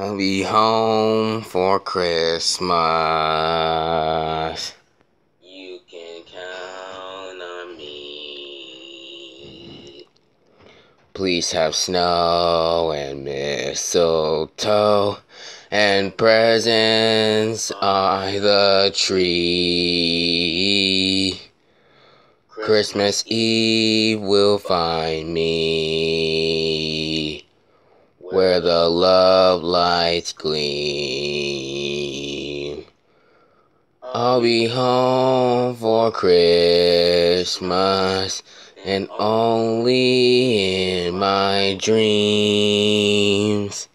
I'll be home for Christmas. You can count on me. Please have snow and mistletoe and presents on the tree. Christmas Eve will find me the love lights gleam. I'll be home for Christmas and only in my dreams.